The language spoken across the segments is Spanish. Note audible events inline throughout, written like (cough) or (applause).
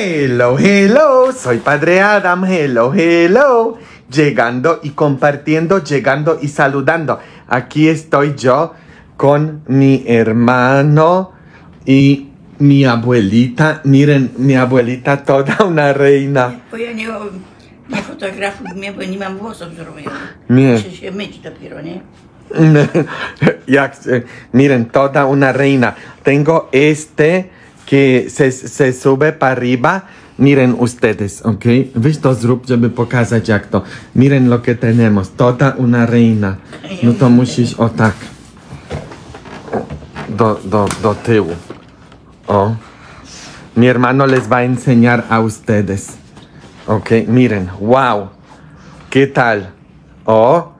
Hello, hello, soy Padre Adam, hello, hello. Llegando y compartiendo, llegando y saludando. Aquí estoy yo con mi hermano y mi abuelita. Miren, mi abuelita toda (laughs) una reina. Bo ja nie, nie fotografuj mnie, bo nie mam włosów zrobionych. Nie. Muszę się myć dopiero, nie? (laughs) Ya, miren, toda una reina. Tengo este que se, se sube para arriba. Miren ustedes, ¿ok? Weź to zrób, żeby pokazać jak. Miren lo que tenemos. Toda una reina. No to musisz o tak. Do, do, do tyłu. O. Mi hermano les va a enseñar a ustedes. Ok, miren. Wow. ¿Qué tal? O.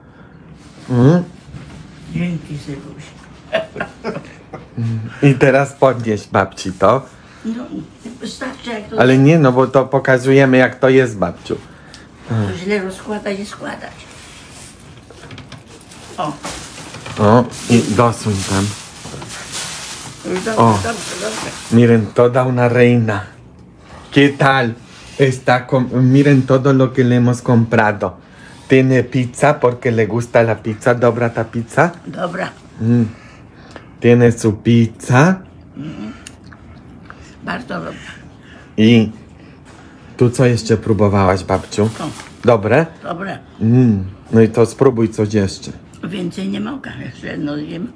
Mm. I teraz podnieś babci to. No, wystarczy jak to, Ale nie, no bo to pokazujemy jak to jest babciu. to źle rozkładać i składać. O, O, i dosuń tam. już dobrze, O. dobrze, dobrze. Miren, toda una reina. ¿Qué tal? Está con... Miren todo lo que le hemos comprado. Tiene pizza porque le gusta la pizza. Dobra ta pizza. Dobra, Mm. Tiene su pizza. bardzo dobrze. I tu co jeszcze próbowałaś, babciu? Dobre? dobre. Mm. No i to spróbuj coś jeszcze. Więcej nie mogę, jeszcze jedno zjem.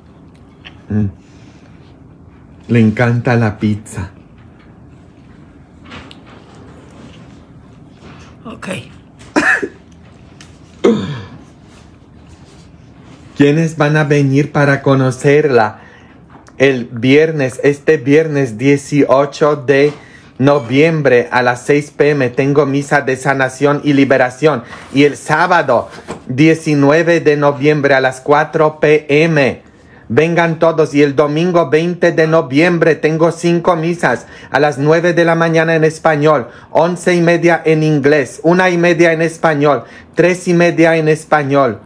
Le encanta la pizza. Okej. (coughs) ¿Quiénes van a venir para conocerla? El viernes, este viernes 18 de noviembre a las 6 pm tengo misa de sanación y liberación. Y el sábado 19 de noviembre a las 4 pm. Vengan todos y el domingo 20 de noviembre tengo cinco misas a las 9 de la mañana en español, 11 y media en inglés, una y media en español, tres y media en español.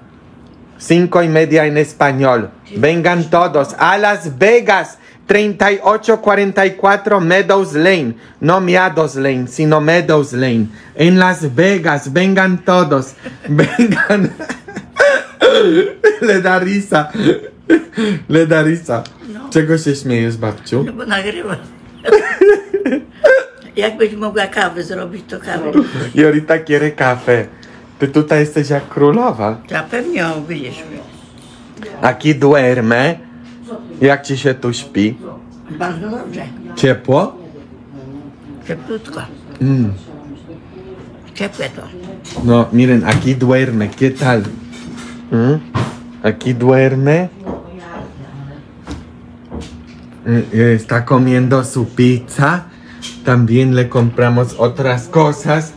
Cinco y media en español. Vengan todos a Las Vegas. 3844 Meadows Lane. No Meadows Lane, sino Meadows Lane. En Las Vegas. Vengan todos. (laughs) Vengan. (laughs) Le da risa. (laughs) Le da risa. No. Czego się śmiejesz, babciu? No bo nagrywa. Jakbyś mogła kawy zrobić, to kawę. I ahorita quiere café. Ty tutaj jesteś jak królowa. Ja pewnie widzisz. Aquí duerme. Jak ci się tu śpi? Bardzo dobrze. Ciepło? Cieplutko. Mm. Ciepłe to. No, miren, aquí duerme. ¿Qué tal? ¿Mm? Aquí duerme. Eh, Está comiendo su pizza. También le compramos otras cosas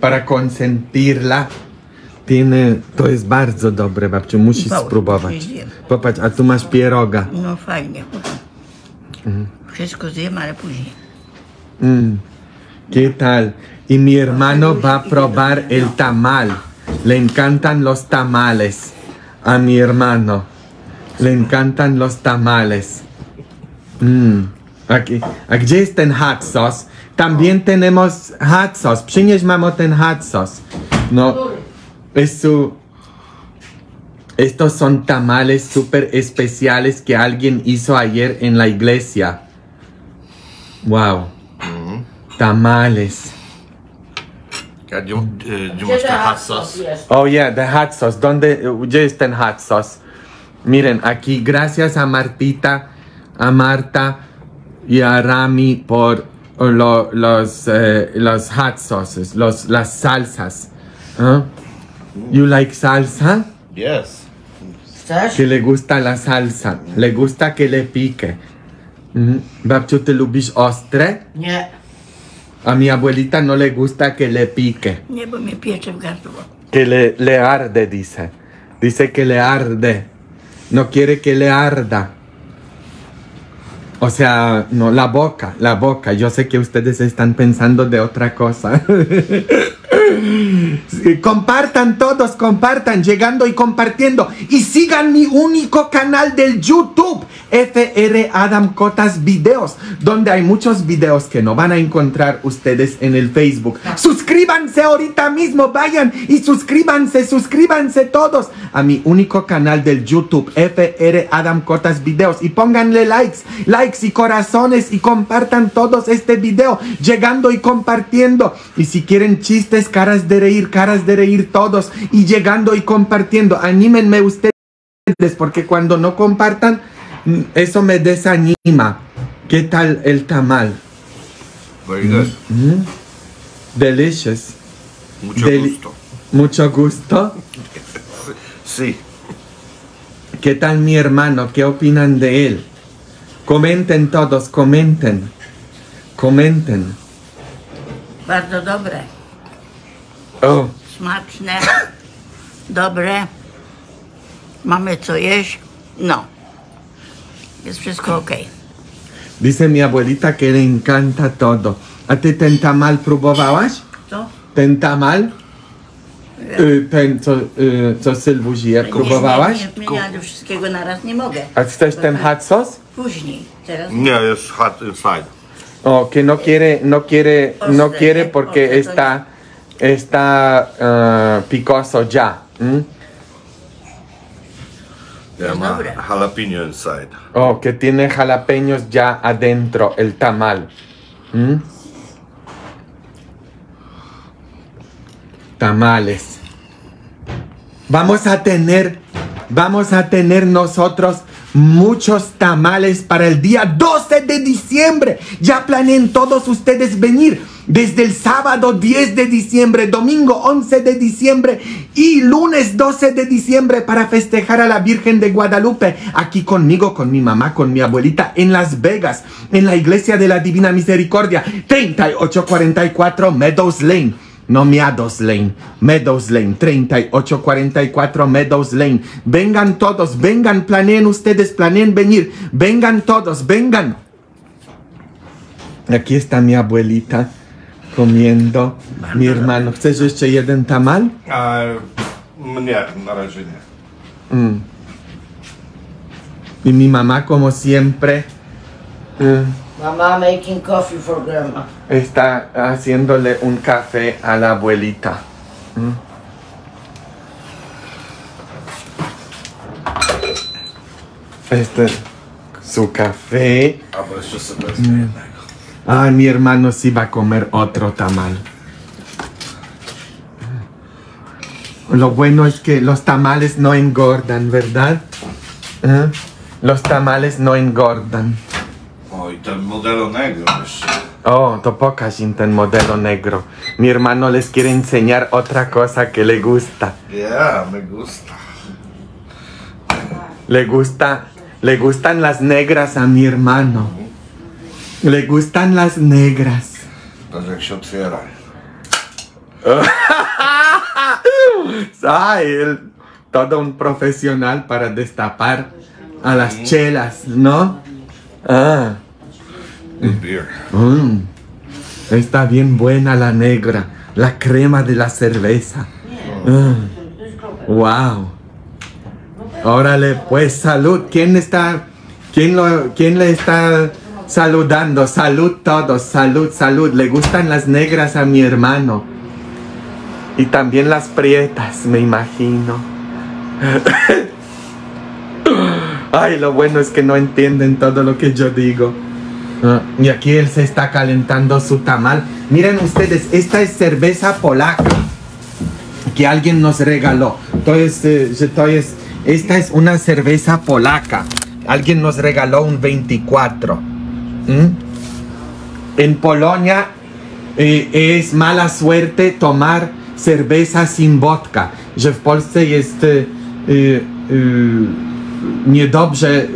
para consentirla. Tiene, to jest bardzo dobre, babciu, musisz Mało, spróbować. zjem. Popatrz, a tu masz pieroga. No fajnie. Wszystko zjem, ale później. Mm. ¿Qué tal? Y mi hermano va a probar el tamal. Le encantan los tamales. A mi hermano. Le encantan los tamales. Mm. Aquí. ¿A gdzie jest ten hot sauce? También tenemos hot sauce. Przynieś mamo ten hot sauce. No. Es su... Estos son tamales súper especiales que alguien hizo ayer en la iglesia. Wow. Tamales. Du musst der hot sauce. Oh yeah, the hot sauce. ¿Dónde ya está el hot sauce? Miren, aquí gracias a Martita, a Marta y a Rami por lo- los, eh, los hot sauces, los, las salsas. ¿Ah? You like salsa? Yes. Que le gusta la salsa. Le gusta que le pique. Babciu, ty lubisz ostre? Nie. A mi abuelita no le gusta que le pique. Nie, bo mnie piecze w gardło. Que le, le arde, dice. Dice que le arde. No quiere que le arda. O sea, no, la boca, la boca. Yo sé que ustedes están pensando de otra cosa. (laughs) Compartan todos, compartan, llegando y compartiendo. Y sigan mi único canal del YouTube, FR Adam Cotas Videos, donde hay muchos videos que no van a encontrar ustedes en el Facebook. Suscríbanse ahorita mismo, vayan y suscríbanse, suscríbanse todos a mi único canal del YouTube, FR Adam Cotas Videos. Y pónganle likes, likes y corazones y compartan todos este video, llegando y compartiendo. Y si quieren chistes, caras de reír, caras de reír todos y llegando y compartiendo. Anímenme ustedes porque cuando no compartan, mm, eso me desanima. ¿Qué tal el tamal? Very good. Mm, Delicious. Mucho Deli- gusto. Mucho gusto. (laughs) Sí. ¿Qué tal mi hermano? ¿Qué opinan de él? Comenten todos, comenten. Comenten. Bardzo dobre, Smaczne, dobre. Mamy co jeść? No. Jest wszystko ok. dice mi abuelita que le encanta todo. ¿A ty ten tamal próbowałaś? Co? Ten tamal? Y, ten, co, y, co Sylwuzię próbowałaś? Nie, nie, nie, nie, wszystkiego naraz nie mogę. A chcesz ten hot sauce? Później. Teraz Nie, jest hot inside. Oh, que no quiere, no quiere, no quiere porque está, está uh, picoso ya. ¿m? Ja, ma dobre. jalapeno inside. Oh, que tiene jalapeños ya adentro el tamal. Tamales. Vamos a tener, vamos a tener nosotros muchos tamales para el día 12 de diciembre. Ya planeen todos ustedes venir desde el sábado 10 de diciembre, domingo 11 de diciembre y lunes 12 de diciembre para festejar a la Virgen de Guadalupe aquí conmigo, con mi mamá, con mi abuelita en Las Vegas, en la iglesia de la Divina Misericordia, 3844 Meadows Lane. No Meadows Lane, Meadows Lane, 3844 Meadows Lane. Vengan todos, vengan, planeen ustedes, planeen venir. Vengan todos, vengan. Aquí está mi abuelita comiendo. Mi hermano, ¿chcesz jeszcze jeden tamal? Nie, na razie nie. Mm. Y mi mamá, como siempre, eh, Mama making coffee for grandma. está haciéndole un café a la abuelita. Mm. Este, su café. Wezmę jednego. Ay, mi hermano sí va a comer otro tamal. Lo bueno es que los tamales no engordan, ¿verdad? ¿Eh? Los tamales no engordan. Ten modelo negro jeszcze. Oh, to pokaż im ten modelo negro. Mi hermano les quiere enseñar otra cosa que le gusta. Ja, me gusta. Le gusta, le gustan las negras a mi hermano. Le gustan las negras. Patrz jak się otwiera. (laughs) Ay, él, todo un profesional para destapar a las chelas, ¿no? Ah, Beer. mm. está bien buena la negra, la crema de la cerveza. Mm. Wow. Órale, pues salud. ¿Quién está, quién lo, quién le está saludando? Salud todos, salud, salud. Le gustan las negras a mi hermano. Y también las prietas, me imagino. (coughs) Ay, lo bueno es que no entienden todo lo que yo digo. Ah, y aquí él se está calentando su tamal. Miren ustedes, esta es cerveza polaca que alguien nos regaló. Entonces, entonces, esta es una cerveza polaca. Alguien nos regaló un 24. ¿Mm? En Polonia eh, es mala suerte tomar cerveza sin vodka. Że w Polsce jest niedobrze e,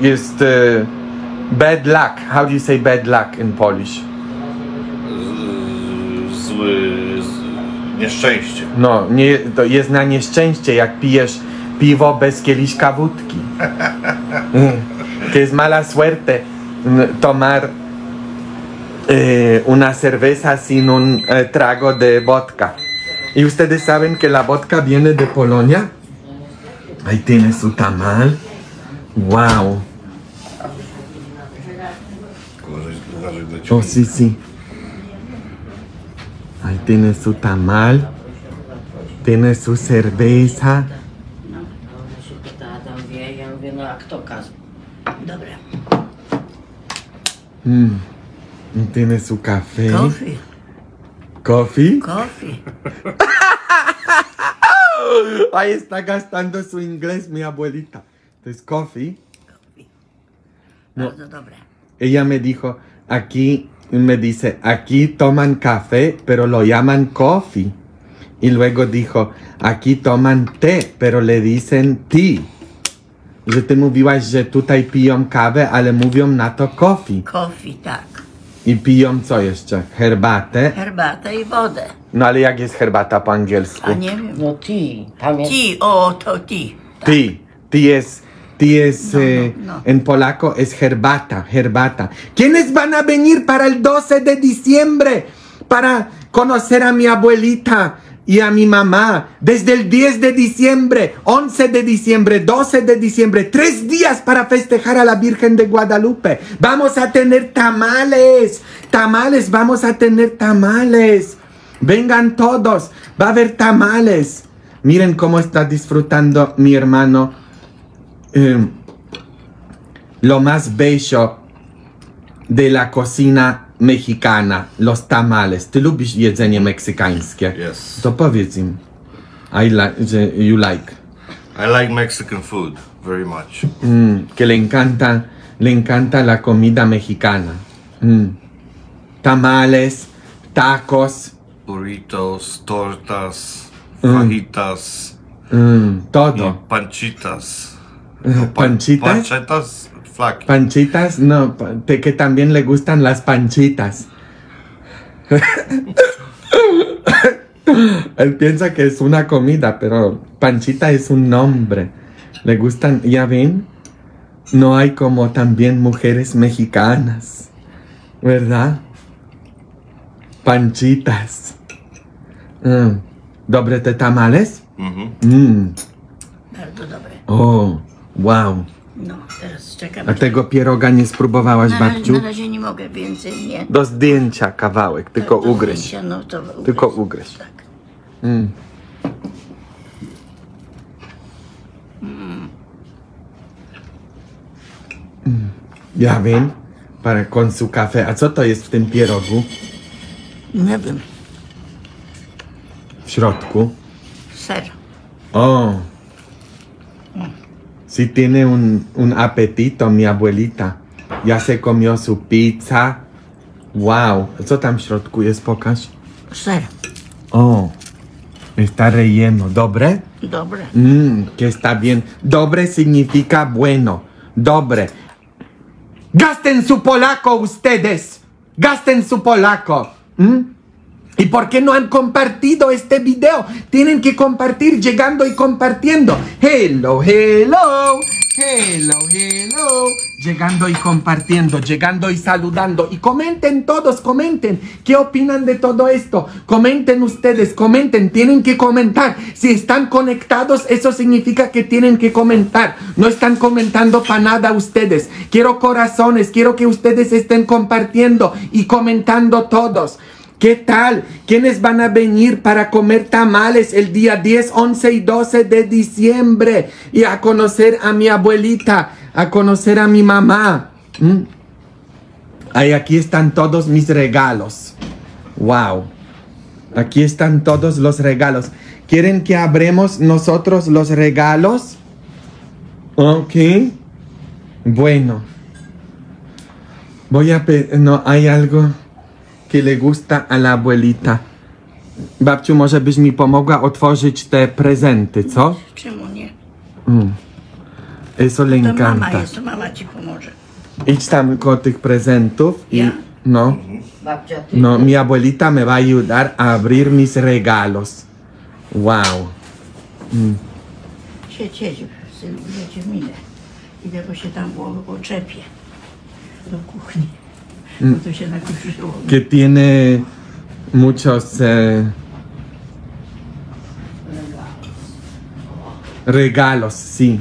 jest bad luck. How do you say bad luck in Polish? Zły... Z... Nieszczęście. No, nie, to jest na nieszczęście, jak pijesz piwo bez kieliszka wódki. Mm. Que es mala suerte mm, tomar eh, una cerveza sin un eh, trago de vodka. Y ustedes saben que la vodka viene de Polonia. Ahí tiene su tamal. Wow. Oh, sí, sí. Ahí tiene su tamal. Tiene su cerveza. No, no? Dobra. Mm. Y Tiene su café. Coffee. Coffee. Coffee. (laughs) Ahí está gastando su inglés mi abuelita. Entonces, coffee. No. Bardzo dobre. Ella me dijo, aquí, me dice, aquí toman café, pero lo llaman coffee. Y luego dijo, aquí toman té, pero le dicen tea. Że ty mówiłaś, że tutaj piją kawę, ale mówią na to coffee. Coffee, tak. I piją co jeszcze? Herbatę. Herbatę i wodę. No ale jak jest herbata po angielsku? A nie wiem. No ty, tam jest... Ti, o, to ti. Tak. Tea. Tea es, No, no. en polaco es herbata, herbata. ¿Quiénes van a venir para el 12 de diciembre para conocer a mi abuelita y a mi mamá? Desde el 10 de diciembre, 11 de diciembre, 12 de diciembre, tres días para festejar a la Virgen de Guadalupe. Vamos a tener tamales, tamales, vamos a tener tamales. Vengan todos, va a haber tamales. Miren cómo está disfrutando mi hermano eh, lo más bello de la cocina mexicana, los tamales. Ty lubisz jedzenie meksykańskie? Yes. To powiedz im. I like, you like. I like Mexican food very much. Mm, que le encanta, le encanta la comida mexicana. Mm. Tamales, tacos, Burritos, tortas, Mm. fajitas, mm, y todo. panchitas. ¿Panchitas? Panchitas, flaky. Panchitas, no, pa- te- que también le gustan las panchitas. (laughs) Él piensa que es una comida, pero panchita es un nombre. Le gustan, ya ven, no hay como también mujeres mexicanas, ¿verdad? Panchitas. Mm. ¿Dobre te tamales? Mm. Dobre. Oh, wow. No, teraz czekam. A tego pieroga nie spróbowałaś, na, babciu? na razie nie mogę więcej, nie. Do zdjęcia kawałek, tylko Do ugryź. zdjęcia, No, to ugryź. Tylko ugryź. Tak. Mm. Mm. Ja wiem, para con su café. A co to jest w tym pierogu? Nie wiem. W środku? Ser. Oh. Sí tiene un, un apetito mi abuelita. Ya se comió su pizza. Wow. Co tam w środku jest? Pokaż. Ser. Oh. Está relleno. ¿Dobre? Dobre. Mmm, que está bien. Dobre significa bueno. Dobre. Gasten su polaco ustedes. Gasten su polaco. ¿Mm? ¿Y por qué no han compartido este video? Tienen que compartir llegando y compartiendo. Hello, hello. Hello, hello. Llegando y compartiendo, llegando y saludando. Y comenten todos, comenten. ¿Qué opinan de todo esto? Comenten ustedes, comenten. Tienen que comentar. Si están conectados, eso significa que tienen que comentar. No están comentando para nada ustedes. Quiero corazones, quiero que ustedes estén compartiendo y comentando todos. ¿Qué tal? ¿Quiénes van a venir para comer tamales el día 10, 11 y 12 de diciembre? Y a conocer a mi abuelita, a conocer a mi mamá. ¿Mm? Ahí aquí están todos mis regalos. Wow. Aquí están todos los regalos. ¿Quieren que abremos nosotros los regalos? Ok. Bueno. Voy a... No, hay algo que le gusta a la abuelita. Babciu, może byś mi pomogła otworzyć te prezenty, co? Czemu nie? Mm. Eso le To mama encanta. jest, to mama ci pomoże. Idź tam koło tych prezentów i... Ja? No. Babcia, ty No, mi abuelita me va a ayudar a abrir mis regalos. Wow. Siedź, siedź, synu, jedzie w minę. Idę, bo się tam głowy poczepie. Do kuchni. Que tiene muchos eh, regalos, sí.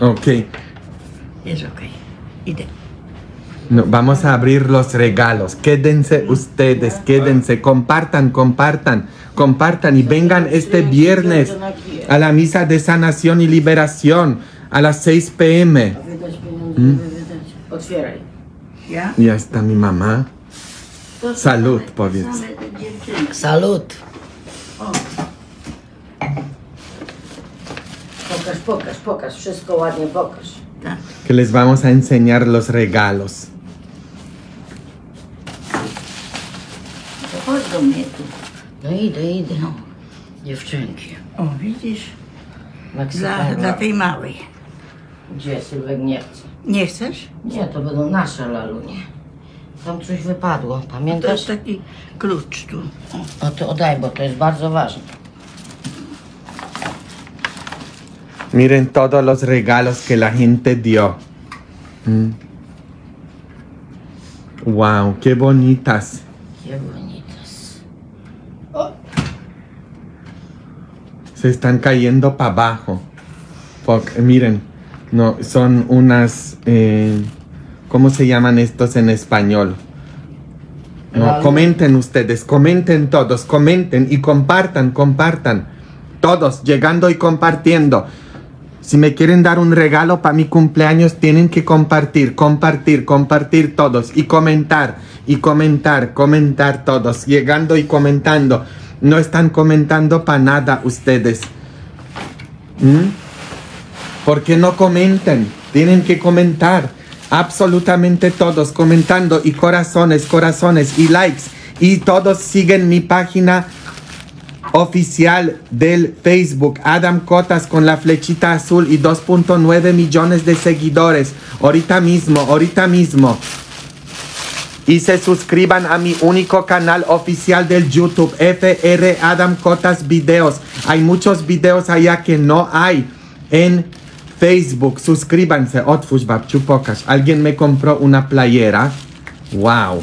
Ok. No, vamos a abrir los regalos. Quédense ustedes, quédense, compartan, compartan, compartan y vengan este viernes a la misa de sanación y liberación a las 6 pm. Ja? Ya está mi mamá. Salud, powiedz. Salut. Pokaż, pokaż, pokaż. Wszystko ładnie pokaż. Tak. Que les vamos a enseñar los regalos. To chodź do mnie tu. No idę, idę. Dziewczynki. O, widzisz? Dla, dla tej małej. Gdzie Sylwek nie chce? Nie chcesz? Nie, to będą nasze lalunie. Tam coś wypadło, To pamiętasz? jest taki klucz tu. O, No to oddaj, bo to jest bardzo ważne. Miren todos los regalos que la gente dio. Mm. Wow, qué bonitas. Qué Se están cayendo para abajo. Fuck, miren, no, son unas, eh, ¿cómo se llaman estos en español? No, comenten ustedes, comenten todos, comenten y compartan, compartan. Todos, llegando y compartiendo. Si me quieren dar un regalo para mi cumpleaños, tienen que compartir, compartir, compartir todos y comentar, y comentar, comentar todos, llegando y comentando. No están comentando para nada ustedes. ¿Mm? ¿Por qué no comenten? Tienen que comentar. Absolutamente todos comentando y corazones, corazones y likes. Y todos siguen mi página oficial del Facebook, Adam Cotas con la flechita azul y 2.9 millones de seguidores. Ahorita mismo, ahorita mismo. Y se suscriban a mi único canal oficial del YouTube, FR Adam Cotas Videos. Hay muchos videos allá que no hay en Facebook. Suscríbanse. Pokaż. Alguien me compró una playera. Wow.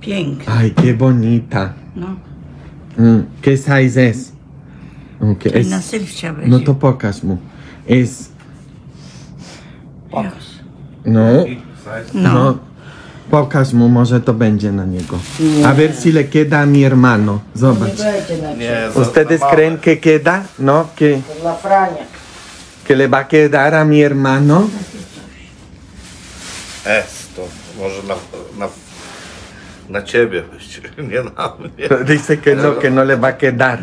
piękne. Ay, qué bonita. No. Mm, ¿Qué size es? Ok, To es- no to pokaż mu. Es. Pokaż. No. No. No. Pokaż mu, może to będzie na niego. A ver si le queda a mi hermano. Zobacz. Nie, za, ¿Ustedes za małe. creen que queda? ¿No? ¿Que, dla Frania. que le va a quedar a mi hermano? S to może na, na, na ciebie będzie, (laughs) nie na mnie. Dice que no, que no le va a quedar.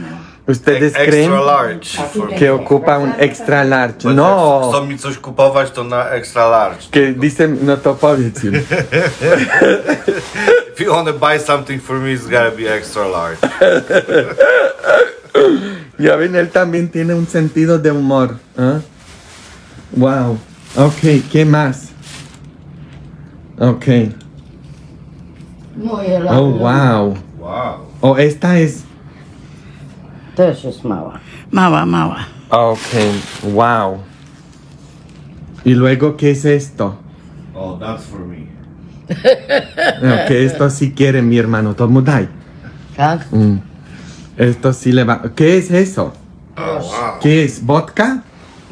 ¿Ustedes Extra creen large. For me. que ocupa un extra large? Jak No. Chcą mi coś kupować, to na extra large. Que dicen, no to powiedz im. If you want to buy something for me, it's gotta be extra large. Ya ven, él también tiene un sentido de humor. ¿ah? Wow. Ok, ¿qué más? Ok. Moje Oh, wow. Wow. Oh, esta es. Też jest mała. Mała, mała. Ok, wow. Y luego, ¿qué es esto? Oh, that's for me. Ok, esto sí quiere mi hermano Tomudai. Tak? Mm. Esto sí le va. ¿Qué es eso? Oh, wow. ¿Qué es? ¿Vodka?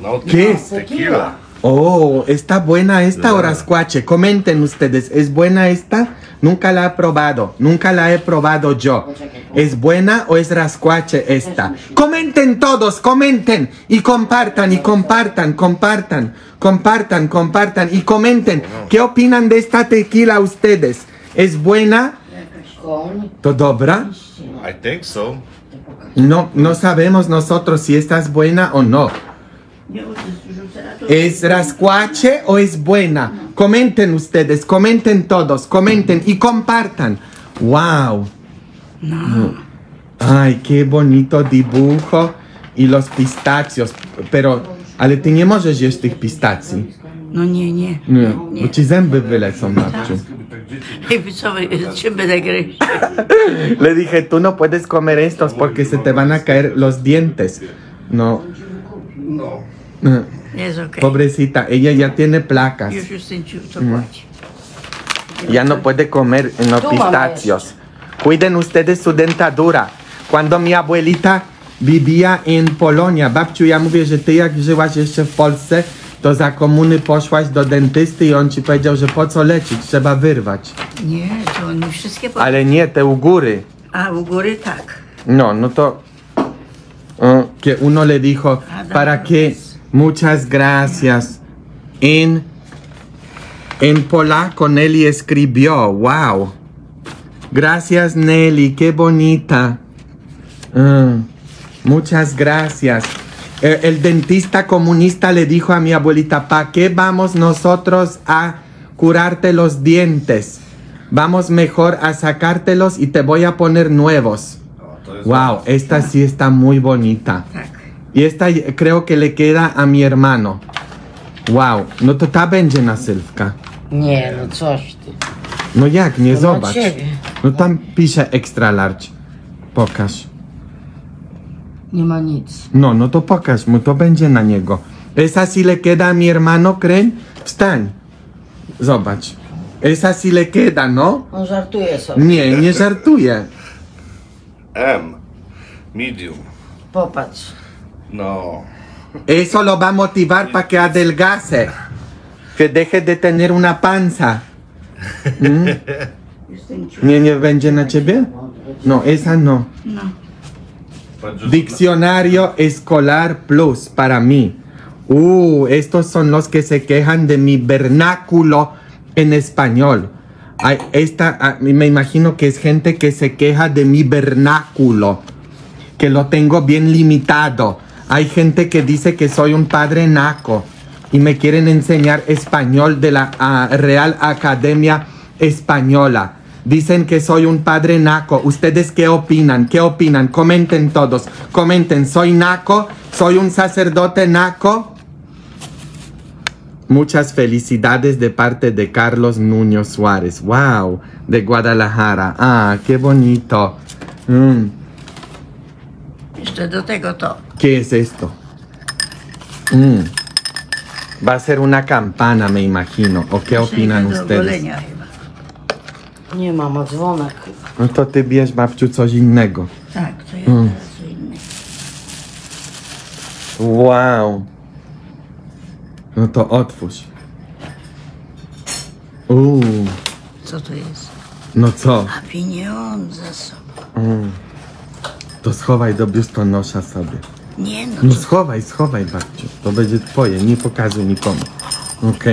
No, ¿Qué es? Tequila. Oh, está buena esta o rascuache. Comenten ustedes, ¿es buena esta? Nunca la he probado, nunca la he probado yo. ¿Es buena o es rascuache esta? Comenten todos, comenten y compartan y compartan, compartan, compartan, compartan y comenten. ¿Qué opinan de esta tequila ustedes? ¿Es buena? ¿To dobra? I think so. No, no sabemos nosotros si esta es buena o no. ¿Es rascuache o es buena? Comenten ustedes, comenten todos, comenten y compartan. ¡Wow! No. Ay, qué bonito dibujo. Y los pistacios. Pero, ale ty nie możesz jeść tych pistacji. No nie, nie. Nie, bo ci zęby wylecą, babciu. I (laughs) co, czym będę gryźć? Le dije, tú no puedes comer estos porque se te van a caer los dientes. No. No. Jest okej. Pobrecita, ella ya tiene placas. Już już płaci. Ya no puede comer en los pistachos. Cuiden ustedes su dentadura. Cuando mi abuelita vivía en Polonia, babciu, ja mówię, że ty jak żyłaś jeszcze w Polsce, to za komuny poszłaś do dentysty i on ci powiedział, że po co leczyć, trzeba wyrwać. Nie, to oni wszystkie po... Ale nie, te u góry. A u góry tak. No, no to... que uno le dijo, para que muchas gracias. En, en polaco Nelly escribió, wow. Gracias Nelly, qué bonita. Ah, muchas gracias. Eh, El dentista comunista le dijo a mi abuelita, ¿para qué vamos nosotros a curarte los dientes? Vamos mejor a sacártelos y te voy a poner nuevos. To Wow, esta sí está muy bonita. Y esta creo que le queda a mi hermano. Wow, no to ta będzie na Sylwka. Nie, no coś ty. No jak, nie No zobacz. ciebie. No tam pisze extra large. Pokaż. Nie ma nic. No, no to pokaż mu, to będzie na niego. Esa sí le queda a mi hermano, creen? Wstań. Zobacz. Esa sí le queda, no? On żartuje sobie. Nie, nie żartuję. M. Medium. Popatrz. No. Eso lo va a motivar para que adelgace. Que deje de tener una panza. (laughs) ¿Mm? Nie, nie będzie na ciebie? No, esa no. No. Diccionario Escolar Plus para mí. Uh, estos son los que se quejan de mi vernáculo en español. Ay, esta, ah, me imagino que es gente que se queja de mi vernáculo, que lo tengo bien limitado. Hay gente que dice que soy un padre naco y me quieren enseñar español de la ah, Real Academia Española. Dicen que soy un padre naco. ¿Ustedes qué opinan? ¿Qué opinan? Comenten todos. Comenten, ¿soy naco? ¿Soy un sacerdote naco? Muchas felicidades de parte de Carlos Nuño Suárez. Wow, de Guadalajara. Ah, qué bonito. Mm, Jeszcze do tego to. ¿Qué es esto? Mm. Va a ser una campana, me imagino. ¿O qué opinan ustedes? Nie mama, dzwonek. No to ty bierz babciu coś innego. Tak, to jest Mm. teraz co innego. Wow. No to otwórz. Uuu, Co to jest? no co? A pieniądze są. To schowaj do biustonosza sobie. Nie no, No to schowaj, schowaj babciu. To będzie twoje, nie pokazuj nikomu. Ok.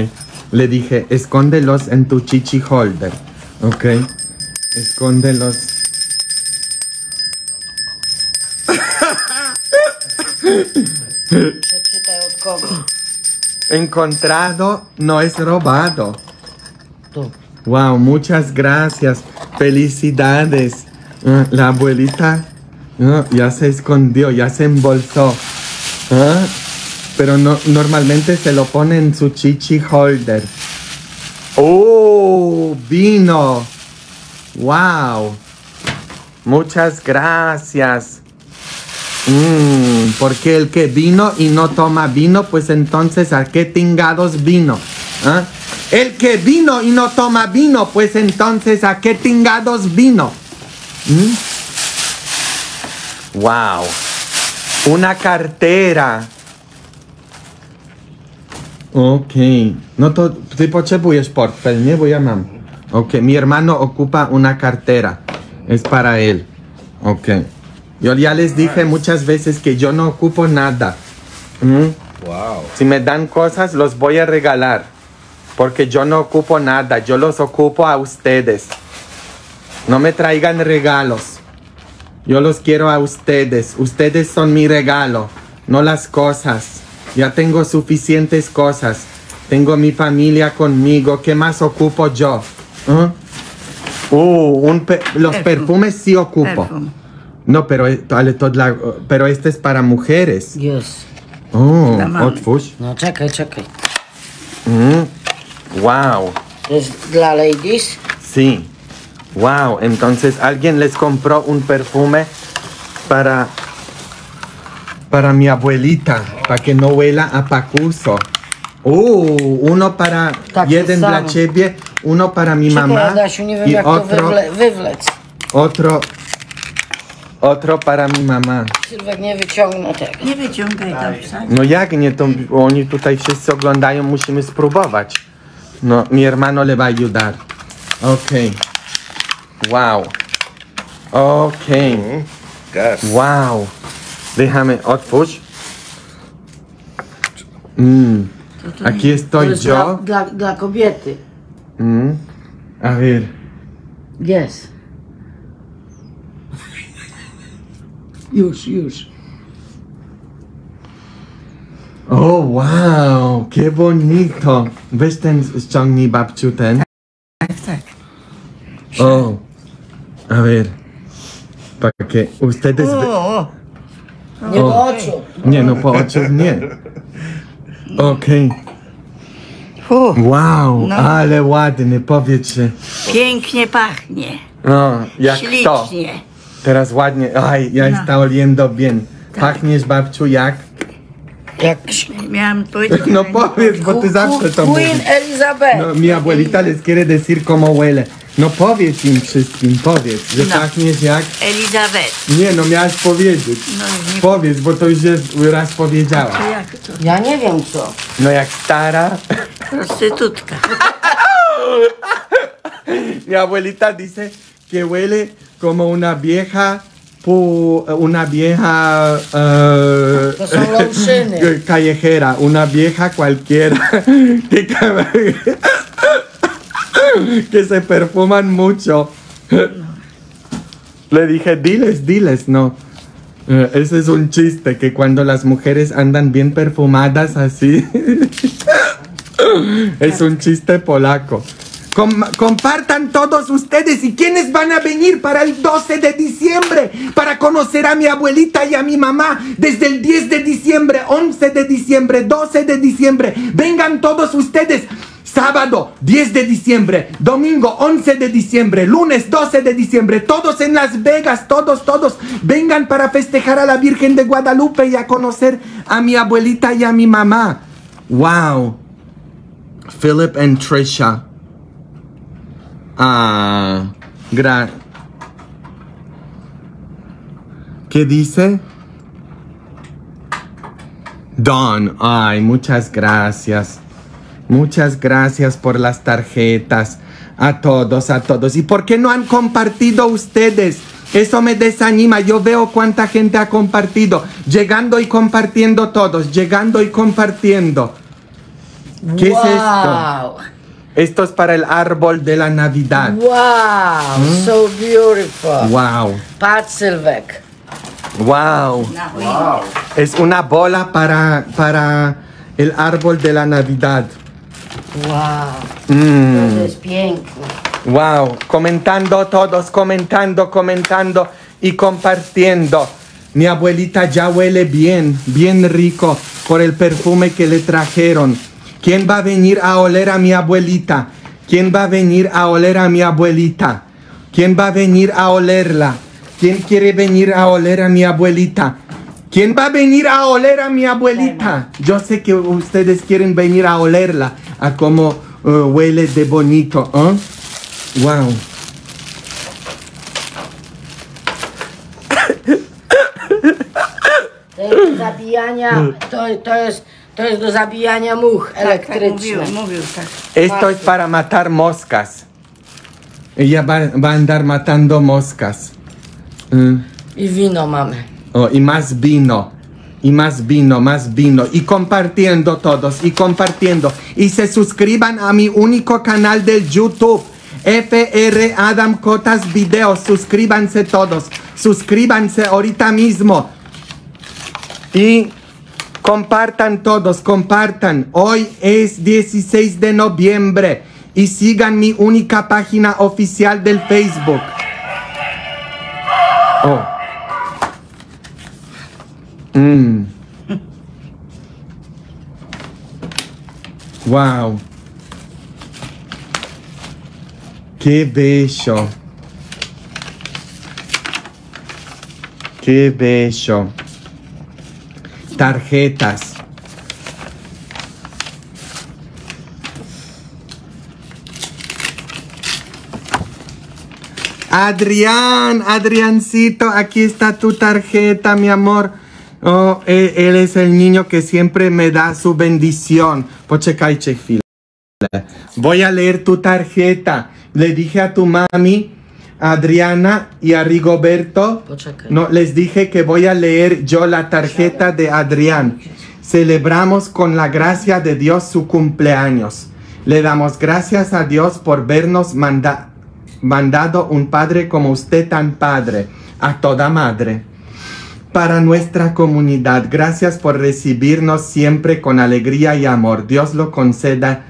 Le dije, escóndelos en tu chichi holder. Ok. Escóndelos. Encontrado no es robado. Wow, muchas gracias. Felicidades. Ah, La abuelita ah, ya se escondió, ya se embolsó. Ah, Pero no, normalmente se lo pone en su chichi holder. Oh, vino. Wow. Muchas gracias. Mm, porque el que vino y no toma vino, pues entonces ¿a qué tingados vino? ¿Ah? El que vino y no toma vino, pues entonces ¿a qué tingados vino? ¿Mm? Wow. Una cartera. Ok. No to, ty potrzebujesz portfel, nie? Bo ja mam. Ok. Mi hermano ocupa una cartera. Es para él. Ok. Yo ya les dije muchas veces que yo no ocupo nada. ¿Mm? Wow. Si me dan cosas, los voy a regalar. Porque yo no ocupo nada, yo los ocupo a ustedes. No me traigan regalos. Yo los quiero a ustedes. Ustedes son mi regalo, no las cosas. Ya tengo suficientes cosas. Tengo mi familia conmigo. ¿Qué más ocupo yo? ¿Ah? Uh, un pe- los Perfume. perfumes sí ocupo. perfum. No, pero, dla, pero este es para mujeres. Jest. Oh, mamy. otwórz. No czekaj, czekaj. Mm, Wow, jest dla ladies. sí. Wow, entonces alguien les compró un perfume para para mi abuelita, para que no huela a pacuso. Uh, uno para Takie jeden dla same. ciebie, uno para mi Czekaj, mamá Adasiu, nie wiem y jak to otro, wywle, wywlec. otro, otro para mi mamá. Sylwek, nie wyciągnę tego. Nie wyciągaj tam wsadź. No jak nie, to oni tutaj wszyscy oglądają, musimy spróbować. No, mi hermano le va a ayudar. Ok. Wow. Ok. Gas. Wow. Déjame, otwórz. Mm. Aquí To estoy jest dla, yo. dla, dla kobiety. Mm. A ver. Jest. Już, już. Oh, wow. Qué bonito. Weź ten, ściągnij babciu ten. Tak, tak. Oh. A ver. Para que ustedes... O, o. Nie do oczu. Nie, no po oczach nie. Okej. Fu, Wow, No. ale ładny, powiedzcie. pięknie pachnie. No, jak to. Ślicznie. Teraz ładnie. Aj, ya No. está oliendo bien. Pachniesz, babciu, jak? Jak Miałam powiedzieć. No powiedz, bo ty zawsze to Queen mówisz. Elizabeth. No, mi abuelita les quiere decir cómo huele. No powiedz im wszystkim, powiedz, że No. pachniesz jak... Elizabeth. Nie, no miałaś powiedzieć. No nie Powiedz, bo to już jest raz powiedziała. to jak to? Ja nie wiem co. No jak stara. Prostytutka. Mi abuelita dice que huele como una vieja, pu- una vieja eh, To są (laughs) louszyny. callejera, una vieja cualquiera (laughs) que, (laughs) que se perfuman mucho. Le dije, diles, diles, no. Eh, ese es un chiste, que cuando las mujeres andan bien perfumadas así, (laughs) es un chiste polaco. Com- compartan todos ustedes y quienes van a venir para el 12 de diciembre para conocer a mi abuelita y a mi mamá desde el 10 de diciembre, 11 de diciembre, 12 de diciembre. Vengan todos ustedes. Sábado 10 de diciembre, domingo 11 de diciembre, lunes 12 de diciembre, todos en Las Vegas, todos, todos, vengan para festejar a la Virgen de Guadalupe y a conocer a mi abuelita y a mi mamá. Wow. Philip and Trisha. Ah, gra. ¿Qué dice? Don, ay, muchas gracias. Muchas gracias por las tarjetas. A todos, a todos. ¿Y por qué no han compartido ustedes? Eso me desanima. Yo veo cuánta gente ha compartido. Llegando y compartiendo todos. Llegando y compartiendo. ¿Qué es esto? wow. Esto es para el árbol de la Navidad. Wow, so beautiful. Wow. Patrz Sylwek. Wow. Wow. Es una bola para, para el árbol de la Navidad. Wow. Mm. To jest piękne. Wow, comentando todos, comentando, comentando y compartiendo. Mi abuelita ya huele bien, bien rico por el perfume que le trajeron. ¿Quién va a venir a oler a mi abuelita? ¿Quién va a venir a oler a mi abuelita? ¿Quién va a venir a olerla? ¿Quién quiere venir a oler a mi abuelita? ¿Quién va a venir a oler a mi abuelita? Yo sé que ustedes quieren venir a olerla, a cómo eh, huele de bonito. ¿eh? Wow. To jest do zabijania, to, to, jest, to jest do zabijania much Tak, tak, mówił, elektrycznych. mówił tak. Esto es para matar moscas. Ella va, va a andar matando moscas. Mm. I wino mamy. Oh, y más vino. Y más vino, más vino. Y compartiendo todos. Y compartiendo. Y se suscriban a mi único canal del YouTube. FR Adam Cotas Videos. Suscríbanse todos. Suscríbanse ahorita mismo. Y compartan todos, compartan. Hoy es 16 de noviembre. Y sigan mi única página oficial del Facebook. Oh. Mm. Wow. Qué bello. Qué bello. tarjetas. Adrián, Adriancito, aquí está tu tarjeta, mi amor. Oh, él, él es el niño que siempre me da su bendición. Poczekajcie chwilę. Voy a leer tu tarjeta. Le dije a tu mami, a Adriana y a Rigoberto. No, les dije que voy a leer yo la tarjeta de Adrián. Celebramos con la gracia de Dios su cumpleaños. Le damos gracias a Dios por vernos manda- mandado un padre como usted tan padre, a toda madre. Para nuestra comunidad, gracias por recibirnos siempre con alegría y amor. Dios lo conceda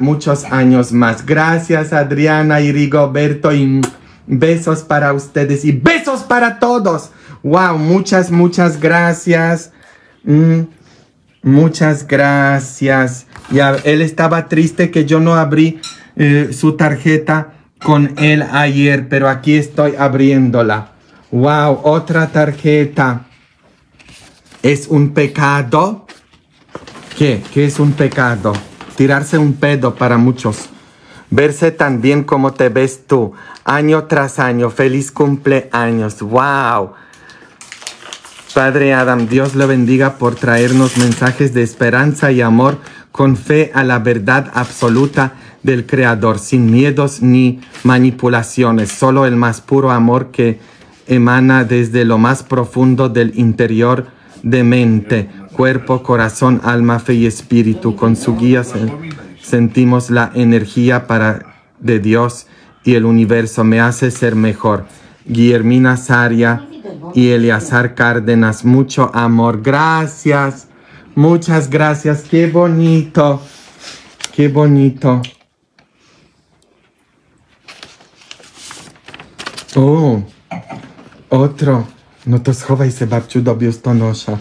muchos años más. Gracias Adriana y Rigoberto y besos para ustedes y besos para todos. Wow, muchas, muchas gracias. Mm, muchas gracias. Ya, él estaba triste que yo no abrí eh, su tarjeta con él ayer, pero aquí estoy abriéndola. Wow, otra tarjeta. ¿Es un pecado? ¿Qué? ¿Qué es un pecado? Tirarse un pedo para muchos. Verse tan bien como te ves tú, año tras año. Feliz cumpleaños. Wow. Padre Adam, Dios le bendiga por traernos mensajes de esperanza y amor con fe a la verdad absoluta del Creador, sin miedos ni manipulaciones, solo el más puro amor que emana desde lo más profundo del interior de mente, cuerpo, corazón, alma, fe y espíritu. Con su guía se- sentimos la energía para de Dios y el universo me hace ser mejor. Guillermina Saria y Eleazar Cárdenas, mucho amor. Gracias, muchas gracias. Qué bonito, qué bonito. O, otro. No to schowaj se babciu do biustonosza.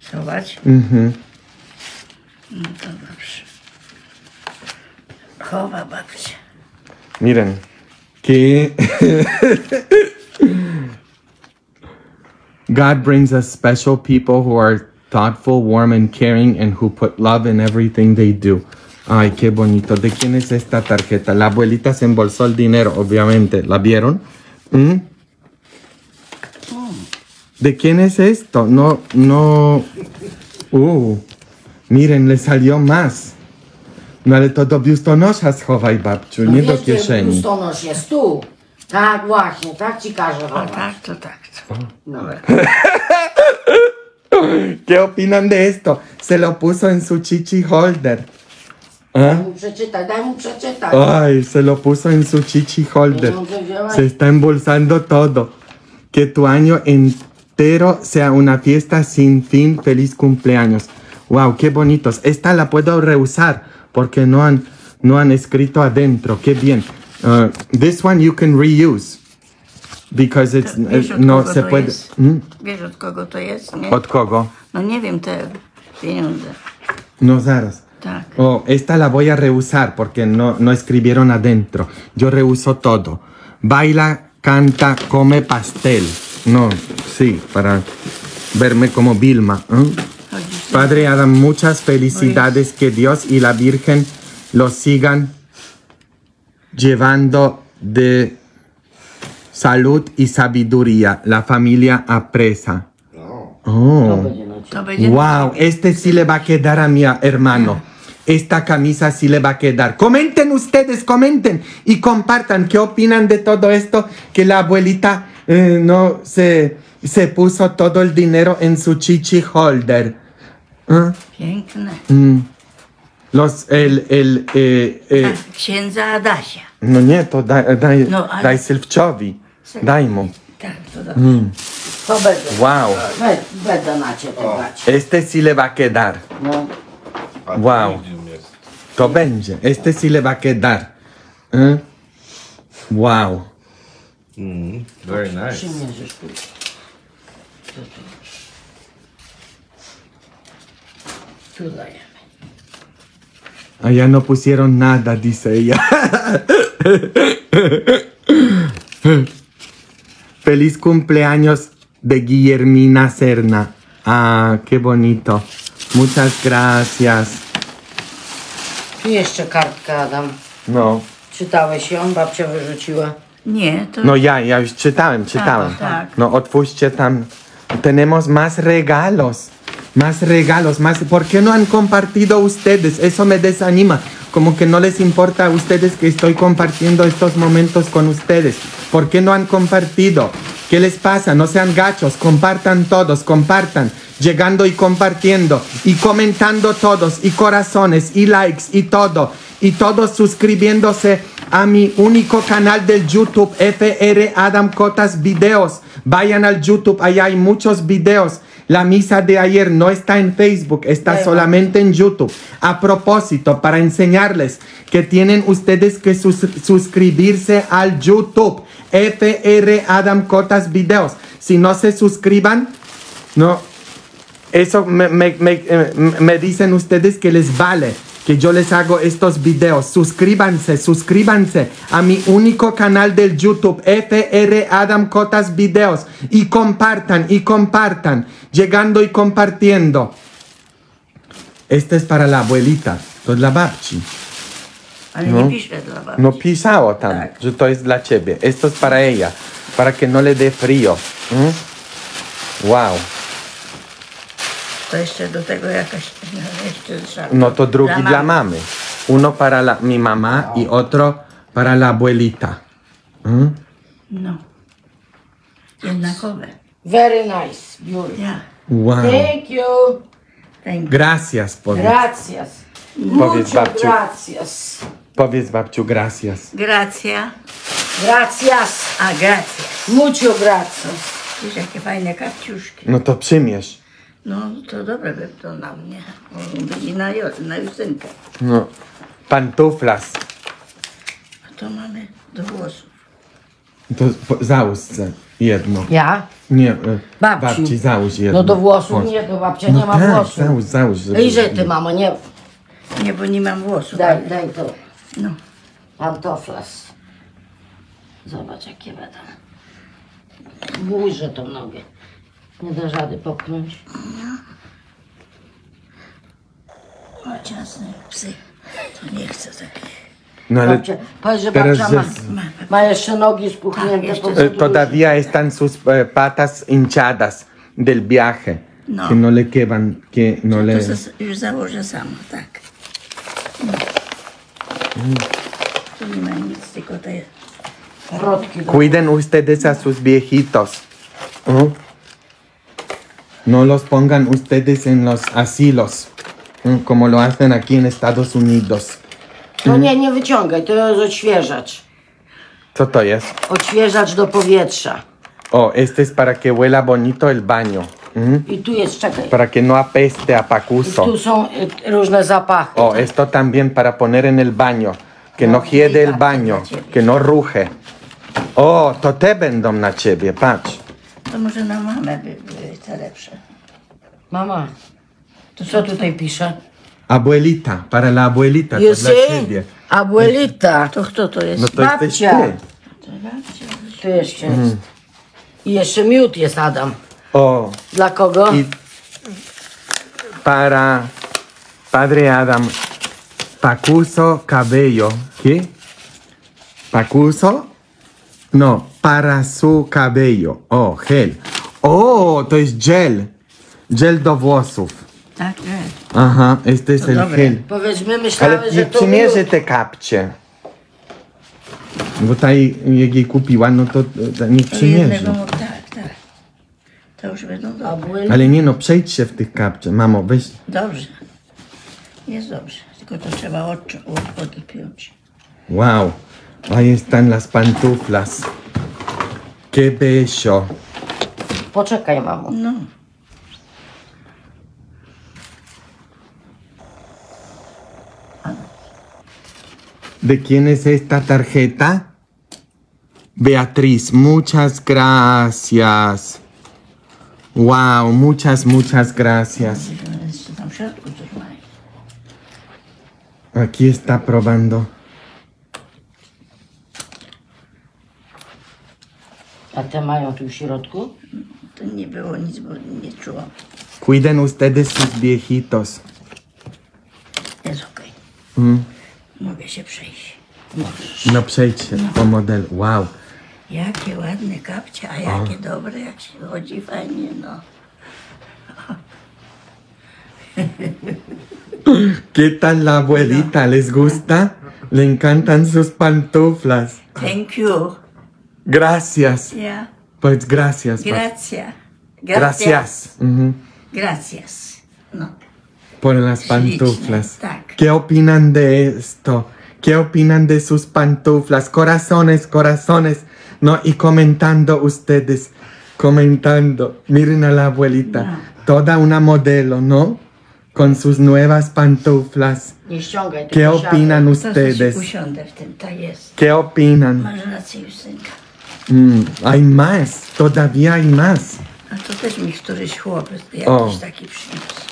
Schować? Mhm. No to dobrze. Chowa babcia. Miren, que God brings us special people who are thoughtful, warm, and caring, and who put love in everything they do. Ay, qué bonito. ¿De quién es esta tarjeta? La abuelita se embolsó el dinero, obviamente. ¿La vieron? ¿Mm? ¿De quién es esto? No, no. Uh, miren, le salió más. No ale to do biustonosza schowaj, babciu, nie do kieszeni. Biustonosz jest tu. Tak właśnie, tak ci każę A chować. tak, to tak. No. ¿Qué opinan de esto? Se lo puso en su chichi holder. Daj mu przeczytać, daj mu przeczytać. Ay, se lo puso en su chichi holder. Se está embolsando todo. Que tu año entero sea una fiesta sin fin. Feliz cumpleaños. Wow, qué bonitos. Esta la puedo reusar porque no han, no han escrito adentro. Qué bien. Uh, this one you can reuse. Because it's, Wiesz, eh, no se puede. jest? ¿Mm? Wiesz od kogo to jest, nie? Od kogo? No nie wiem, te pieniądze. No, zaraz. Tak. Oh, esta la voy a reusar porque no, no escribieron adentro. Yo reuso todo. Baila, canta, come pastel. No, sí, para verme como Vilma. ¿eh? Padre Adam, muchas felicidades. Que Dios y la Virgen los sigan llevando de salud y sabiduría. La familia apresa. Oh. Będzie... Wow, este sí le va a quedar a mi hermano. Esta camisa sí le va a quedar. Comenten ustedes, comenten y compartan qué opinan de todo esto que la abuelita eh, no se, se puso todo el dinero en su chichi holder. ¿Ah? Piękne. Mm. Los, el, el, eh, eh, księdza Adasia. no nie, to daj, daj, No, ale- daj Sylwczowi. Daj mu. Tak, to dobrze. To będzie. Wow, Be- Będę na ciebie dać. este sí le va a quedar. No. A Wow. Jest. To będzie. Este sí le va a quedar. ¿Eh? Wow. Mm, very nice. Allá no pusieron nada, dice ella. (laughs) Feliz cumpleaños de Guillermina Serna. Ah, qué bonito. Muchas gracias. Tu jeszcze kartka, Adam. No. Czytałeś ją? Babcia wyrzuciła. Nie, to No ya, ya czytałem, czytałem. tak. No otwórzcie tam. Tenemos más regalos. Más regalos, más. ¿Por qué no han compartido ustedes? Eso me desanima. Como que no les importa a ustedes que estoy compartiendo estos momentos con ustedes. ¿Por qué no han compartido? ¿Qué les pasa? No sean gachos. Compartan todos, compartan. Llegando y compartiendo. Y comentando todos. Y corazones. Y likes. Y todo. Y todos suscribiéndose a mi único canal del YouTube, FR Adam Cotas Videos. Vayan al YouTube, allá hay muchos videos. La misa de ayer no está en Facebook, está solamente en YouTube. A propósito, para enseñarles que tienen ustedes que sus- suscribirse al YouTube, FR Adam Cotas Videos. Si no se suscriban, no, eso me, me- me- eh, me dicen ustedes que les vale que yo les hago estos videos. Suscríbanse, suscríbanse a mi único canal del YouTube, FR Adam Cotas Videos. Y compartan, y compartan, llegando y compartiendo. Este es para la abuelita, to dla babci. ale No. nie piszę dla babci. No pisało tam, Tak. że to jest dla ciebie. Esto es para ella, para que no le dé frío. ¿Mm? Wow. To jeszcze do tego jakaś, no, (laughs) jeszcze. No to drugi dla, mamy. mamy. Uno para la, mi mamá y otro para la abuelita. ¿Mm? No. Jednakowe. Very nice. Beautiful. Ja. Wow. Thank you. Thank you. Gracias, powiedz. Gracias. Powiedz Mucho babciu. gracias. Powiedz babciu, gracias. Gracja. Gracias. A, gracja. Mucho gracias. Wiesz, jakie fajne kapciuszki. No to przymierz. No, to dobre by to na mnie. Będzie na, jo- na Justynkę. No. Pantuflas. A to mamy do włosów. To po- załóż se jedno. Ja? Nie, e, Babci. babci załóż jedno. No do włosów Włos. nie, do babcia No nie ma tak, włosów. załóż, załóż. żeby- I że ty, mamo, nie. Nie, bo nie mam włosów. Daj, daj to. No. Pantoflas. Zobacz, jakie będą. Bójże tą nogę. Nie da rady popchnąć. O, ciasne psy. To nie chcę takich. No ale Babcia, powiedz, że teraz, babcia ma, że... ma jeszcze nogi spuchnięte. Tak, jeszcze po Eh, prostu Todavía están sus eh, patas hinchadas del viaje. No. Que no le quedan, que no le... To zas- już założę sama, tak. No. Tu nie ma nic, tylko te... Wrotki do Cuiden ustedes a sus viejitos. ¿Mm? No los pongan ustedes en los asilos, ¿mm? como lo hacen aquí en Estados Unidos. To nie, nie wyciągaj, to jest odświeżacz. Co to jest? Odświeżacz do powietrza. Oh, este es para que huela bonito el baño. ¿Mm? I tu jest, czekaj. Para que no apeste a pacuso. tu są y, różne zapachy. Oh, esto también para poner en el baño. Que no hiede el baño. Que no ruge. O, to te będą na ciebie, patrz. To może na mamę by były te lepsze. Mama, to co tutaj pisze? Abuelita, para la abuelita, to You dla see? ciebie. Abuelita. To kto to jest? No to jesteś ty. To babcia. Tu jeszcze jest. I jeszcze miód jest, Adam. O, Dla kogo? y para Padre Adam, Pacuso Cabello. ¿Qué? ¿Pacuso? No, para su cabello. O, gel. O, to jest gel. Gel do włosów. Tak, tak. Aha, es To el dobre. gel. Powiedzmy, myślałem, Ale że to przymierzy te kapcie. Bo ta jej, jak jej kupiła, no to to niech To przymierzy. jednego, mu- tak, tak. To już będą dobre. Ale nie no, przejdź się w tych kapcie. Mamo, weź. Dobrze. Jest dobrze. Tylko to trzeba od- odpiąć. Wow. Ahí están las pantuflas. Qué bello. Poczekaj, mamo. No. ¿De quién es esta tarjeta? Beatriz, muchas gracias. Wow, muchas, muchas gracias. Aquí está probando. A te mają tu w środku? To nie było nic, bo nie czułam. Cuiden ustedes sus viejitos. Jest okej. Mm. Mogę się przejść. Możesz. No przejdźcie po model. Wow. Jakie ładne kapcie, a jakie dobre, jak się chodzi fajnie, no. (laughs) ¿Qué tal la abuelita? ¿Les gusta? Le encantan sus pantuflas. Thank you. Gracias. Ja. Pues gracias. pa- Gracia. Gracias. Ujú. Gracias. No. Por las pantuflas. ¿Qué opinan de esto? ¿Qué opinan de sus pantuflas? Corazones, corazones. No, y comentando ustedes, comentando. Miren a la abuelita. No. Toda una modelo, ¿no? Con sus nuevas pantuflas. ¿Qué opinan ustedes? ¿Qué opinan? Mm, hay más, todavía hay más. A to też mi któryś chłopiec O. jakiś taki przyniósł.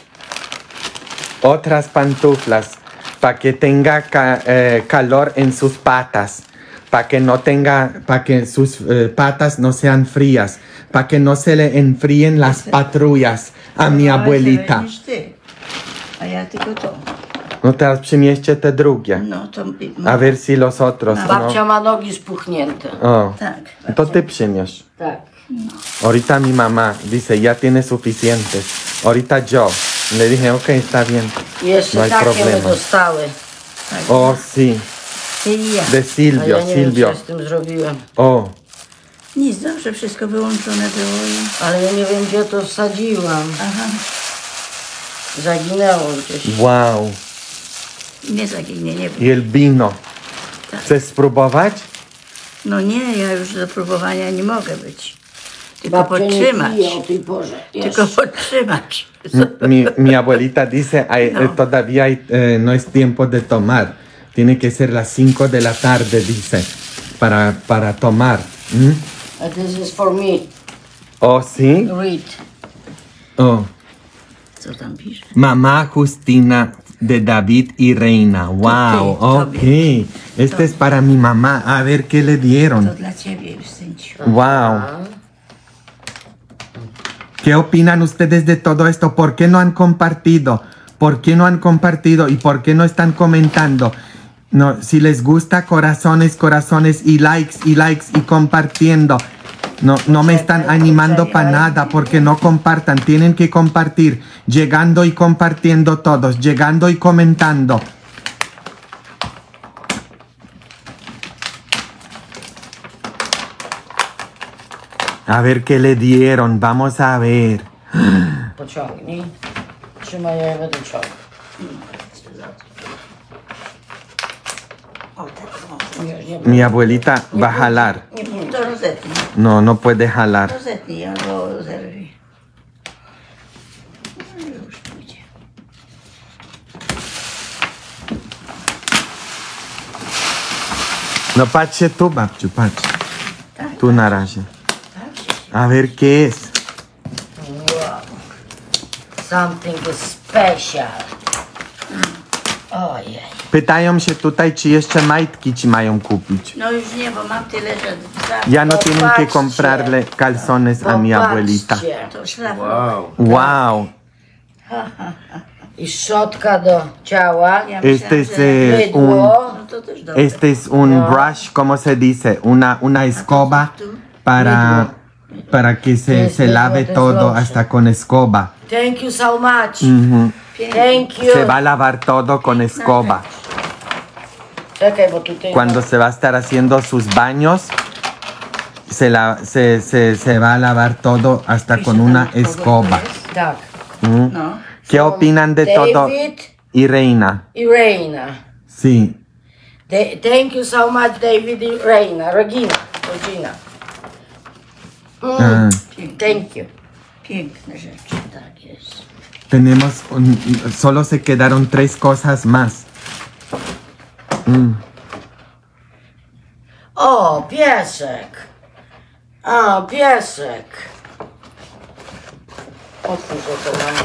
Otras pantuflas para que tenga ca- eh, calor en sus patas, para que no tenga, para que sus eh, patas no sean frías, para que no se le enfríen las patrullas a mi abuelita. weźmiesz ty. A ja tylko to. No teraz przynieście te drugie. No to... A ver si los otros, Babcia no. ma nogi spuchnięte. O, Tak. to ty przyniesz. Tak. Ahorita mi mamá dice, ya tiene suficientes. Ahorita yo. Le dije, ok, está bien. I Jeszcze No hay takie my problema. dostały. Oh, sí. I ja. De A Silvio, ja nie wiem, co Silvio. ja z tym zrobiłem. Oh. Nic, dobrze wszystko wyłączone było i... Ale ja nie wiem, gdzie to wsadziłam. Aha. Zaginęło gdzieś. Wow. Nie zaginie, nie wiem. El vino. ¿Chcesz spróbować? No nie, ja już do próbowania nie mogę być. Tylko Babcia nie podtrzymać. pije o tej porze. Tylko podtrzymać. Mi, mi abuelita dice, "Ay, No. eh, todavía hay, eh, no es tiempo de tomar. Tiene que ser las 5 de la tarde, dice, para, para tomar. ¿Mm? A This is for me. Oh, sí. Read. Oh. Co tam pisze? Mamá Justina de David y Reina. Wow. Ok. Este es para mi mamá. A ver qué le dieron. dla ciebie, Justynciu. Wow. ¿Qué opinan ustedes de todo esto? ¿Por qué no han compartido? ¿Por qué no han compartido? ¿Y por qué no están comentando? No, si les gusta, corazones, corazones y likes y likes y compartiendo. No, no me están animando para nada porque no compartan. Tienen que compartir. Llegando y compartiendo todos. Llegando y comentando. A ver qué le dieron. Vamos a ver. Mi abuelita va a jalar. No, no puede jalar. No już pójdzie. No patrzcie tu, babciu, patrz. Tu na razie. A ver qué es. Something special. Ojej. Pytają się tutaj, czy jeszcze majtki ci mają kupić. No już nie, bo mam tyle, że. Ya no tienen que comprarle calzones a mi abuelita. To. Wow. Wow. I szczotka do ciała. Ja Este myślałam, es że... eh, un, Mydło. No to też dobre. este es un brush, ¿cómo se dice? Una, una escoba para, para que se, Es se lave todo hasta con escoba. Thank you so much. Thank you. Se va a lavar todo con escoba. Cuando se va a estar haciendo sus baños, se, la, se, se, se va a lavar todo hasta con una escoba. ¿Mm? ¿Qué opinan de todo? David Y Reina, i Reina. sí. De- thank you so much, David i Reina. Regina. Regina. Mm, Ah, Thank you. Piękne rzeczy, tak jest. tenemos, un- solo se quedaron tres cosas más. Mm. O, piesek. O, piesek. Otwórz to mam.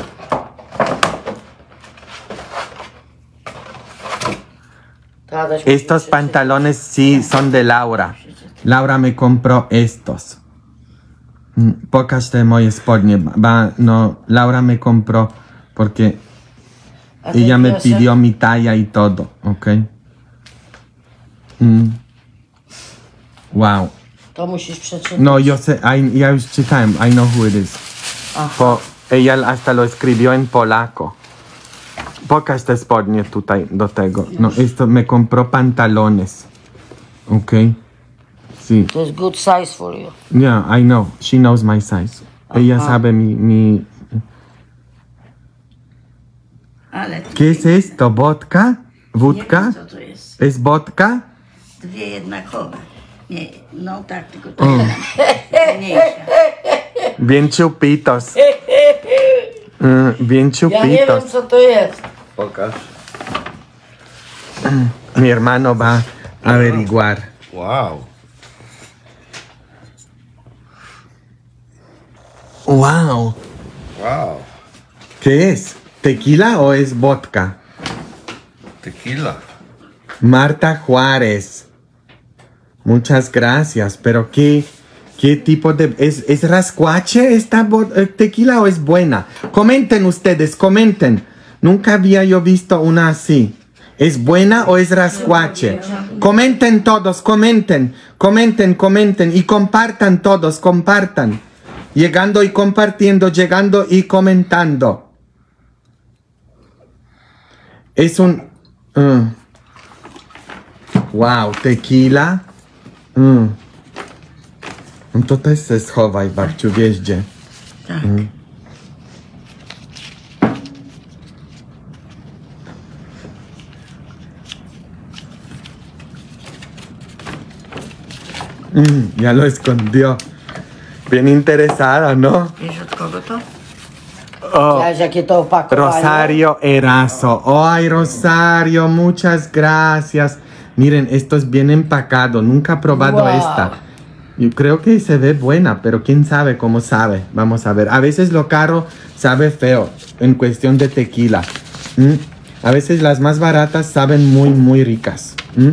Tadaś musi Estos pantalones sí son de Laura. Laura me compró estos. Mm, Pokaż te moje spodnie. Ba, no, Laura me compró porque A ella me pidió mi talla y todo, ¿ok? Mm. Wow. To musisz przeczytać. No, yo sé, I, ya już czytałem, I know who it is. Po, ella hasta lo escribió en polaco. Pokaż te spodnie tutaj do tego. No, esto me compró pantalones. ¿Ok? Sí. To jest good size for you. Yeah, I know. She knows my size. Ella sabe mi, mi... Ale ¿Qué es esto? ¿Vodka? wiem, co to jest. ¿Es vodka? Dwie jednakowe. Nie, no tak, tylko to Mm. mniejsza. Bien chupitos. Mm, bien Ja nie wiem, chupitos. co to jest. Pokaż. Mi hermano va a averiguar. Wow. Wow. Wow. ¿Qué es? ¿Tequila o es vodka? Tequila. Marta Juárez. Muchas gracias. Pero qué, qué tipo de es, es rascuache esta eh, tequila o es buena? Comenten ustedes, comenten. Nunca había yo visto una así. ¿Es buena o es rascuache? Comenten todos, comenten, comenten, comenten y compartan todos, compartan. Llegando y compartiendo, llegando y comentando. Es un... uh, Wow, tequila. Mm. To też se schowaj, babciu, wiesz gdzie. Tak. Mm, ya lo escondió. Bien interesada, ¿no? Wiesz od kogo to? Oh, Widziałeś, jakie to opakowanie? Rosario Erazo. Ay, Rosario, muchas gracias. Miren, esto es bien empacado. Nunca he probado Wow. esta. Yo creo que se ve buena, pero quién sabe cómo sabe. Vamos a ver. A veces lo caro sabe feo en cuestión de tequila. ¿Mm? A veces las más baratas saben muy, muy ricas. ¿Mm?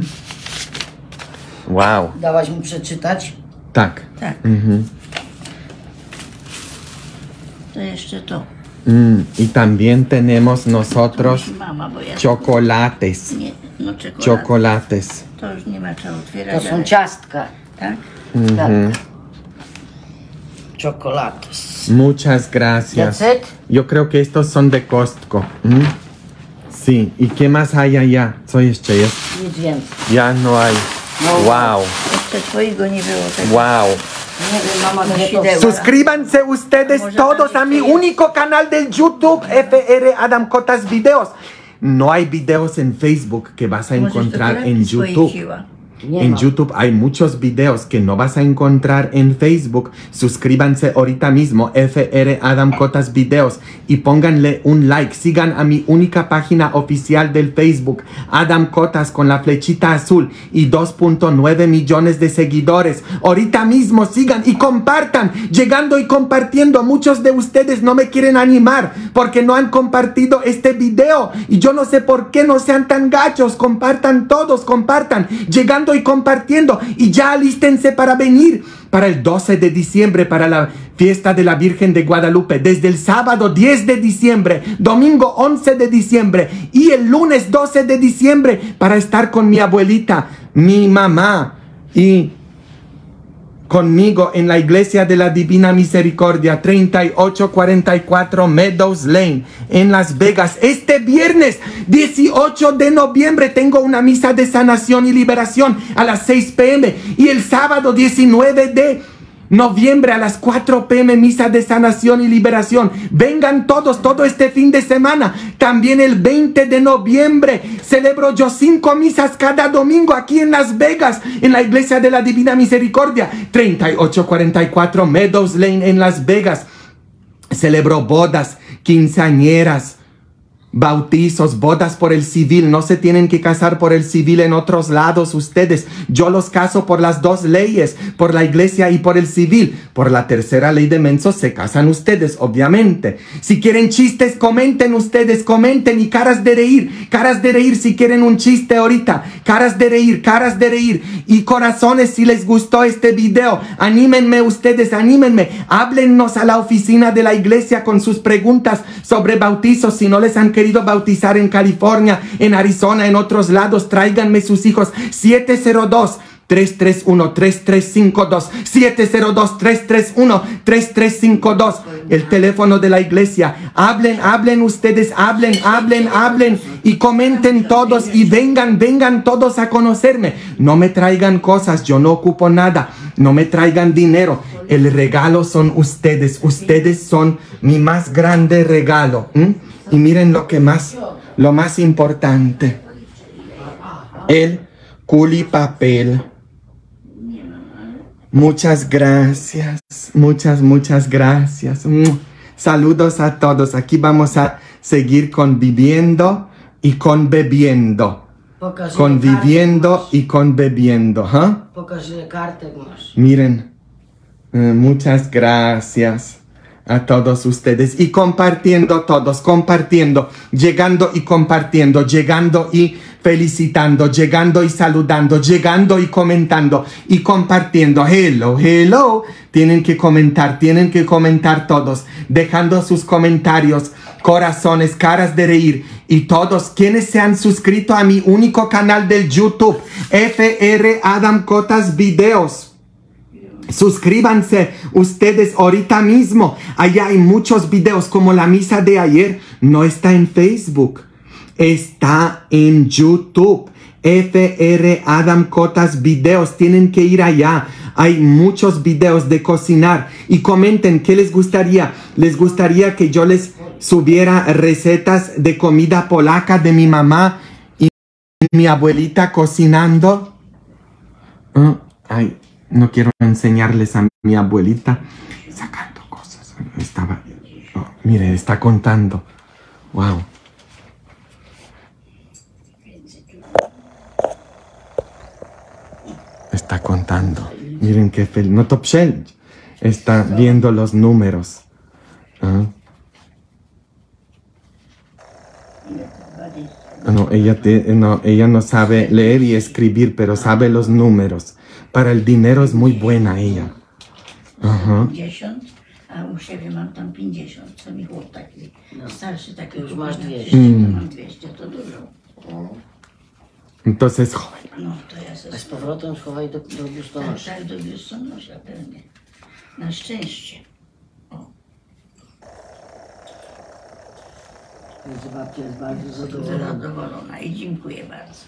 Wow. Dałaś mu przeczytać? Tak. Tak. Mhm. To jeszcze to. Mm, Y también tenemos nosotros Mama, bo ja... chocolates. Nie, no. Chocolates. To już nie ma co To otwierać, są ale... ciastka. Tak? Tak. Czekoladas. Muchas gracias. Yo creo que estos son de Costco. ¿Mm? Sí. ¿Y qué más hay allá? Soy jeszcze jest. Nic więcej. Ya no hay. Wow. Jeszcze twojego nie było tego. Wow. Suscríbanse ustedes todos a mi único canal del YouTube, FR Adam Cotas Videos. No hay videos en Facebook que vas a encontrar en YouTube. En. YouTube hay muchos videos que no vas a encontrar en Facebook. Suscríbanse ahorita mismo, FR Adam Cotas Videos, y pónganle un like. Sigan a mi única página oficial del Facebook, Adam Cotas, con la flechita azul y 2.9 millones de seguidores. Ahorita mismo sigan y compartan, llegando y compartiendo. Muchos de ustedes no me quieren animar porque no han compartido este video. Y yo no sé por qué no sean tan gachos. Compartan todos, compartan, llegando y compartiendo. Y ya alístense para venir para el 12 de diciembre, para la fiesta de la Virgen de Guadalupe. Desde el sábado 10 de diciembre, domingo 11 de diciembre y el lunes 12 de diciembre para estar con mi abuelita, mi mamá y conmigo en la iglesia de la Divina Misericordia 3844 Meadows Lane en Las Vegas. Este viernes 18 de noviembre tengo una misa de sanación y liberación a las 6 pm y el sábado 19 de noviembre a las 4 pm misa de sanación y liberación. Vengan todos todo este fin de semana. También el 20 de noviembre celebro yo cinco misas cada domingo aquí en Las Vegas en la iglesia de la Divina Misericordia 3844 Meadows Lane en Las Vegas. Celebro bodas, quinceañeras, bautizos, bodas por el civil. No se tienen que casar por el civil en otros lados ustedes. Yo los caso por las dos leyes, por la iglesia y por el civil. Por la tercera ley de mensos se casan ustedes, obviamente. Si quieren chistes, comenten ustedes, comenten y caras de reír, caras de reír si quieren un chiste ahorita, caras de reír, caras de reír y corazones si les gustó este video. Anímenme ustedes, anímenme. Háblennos a la oficina de la iglesia con sus preguntas sobre bautizos si no les han querido bautizar en California, en Arizona, en otros lados. Tráiganme sus hijos. 702 331-3352, 702-331-3352, el teléfono de la iglesia. Hablen, hablen ustedes, hablen, hablen, hablen y comenten todos y vengan, vengan todos a conocerme. No me traigan cosas, yo no ocupo nada, no me traigan dinero. El regalo son ustedes, ustedes son mi más grande regalo. ¿m? Y miren lo que más, lo más importante. El culipapel. Muchas gracias, muchas, muchas gracias. Mm. Saludos a todos. Aquí vamos a seguir conviviendo y con conbebiendo. Conviviendo y conbebiendo. ¿ah? ¿eh? Miren, muchas gracias a todos ustedes y compartiendo todos, compartiendo, llegando y compartiendo, llegando y felicitando, llegando y saludando, llegando y comentando y compartiendo. Hello, hello. Tienen que comentar, tienen que comentar todos, dejando sus comentarios, corazones, caras de reír y todos quienes se han suscrito a mi único canal del YouTube, FR Adam Cotas Videos. Suscríbanse ustedes ahorita mismo. Allá hay muchos videos como la misa de ayer. No está en Facebook. Está en YouTube. FR Adam Cotas Videos. Tienen que ir allá. Hay muchos videos de cocinar. Y comenten qué les gustaría. ¿Les gustaría que yo les subiera recetas de comida polaca de mi mamá y mi abuelita cocinando? Ay, no quiero enseñarles a mi abuelita sacando cosas. Estaba, oh, mire, está contando. Wow. Está contando. Miren qué feliz. No top shelf. Está viendo los números. Ah. No, ella, no, ella no sabe leer y escribir, pero sabe los números. Para el dinero es muy buena ella. Aha. 50, a u siebie mam tam 50, co mi chłop taki starszy taki Już masz na 200. 30, to mam 200, to dużo. Entonces, joven. No to ja A z powrotem schowaj do, do tak, biustonosza. tak do biustonosza pewnie. Na szczęście. Więc babcia jest bardzo zadowolona. Zadowolona i dziękuję bardzo.